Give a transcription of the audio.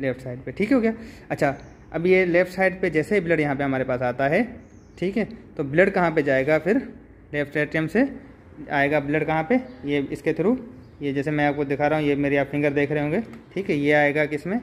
Left side पे, ठीक हो गया? अच्छा अब ये लेफ़्ट साइड पे जैसे ही ब्लड यहाँ पे हमारे पास आता है, ठीक है तो ब्लड कहाँ पे जाएगा फिर? लेफ़्ट एट्रियम से आएगा ब्लड कहाँ पे? ये इसके थ्रू, ये जैसे मैं आपको दिखा रहा हूँ, ये मेरी आप फिंगर देख रहे होंगे, ठीक है, ये आएगा किसमें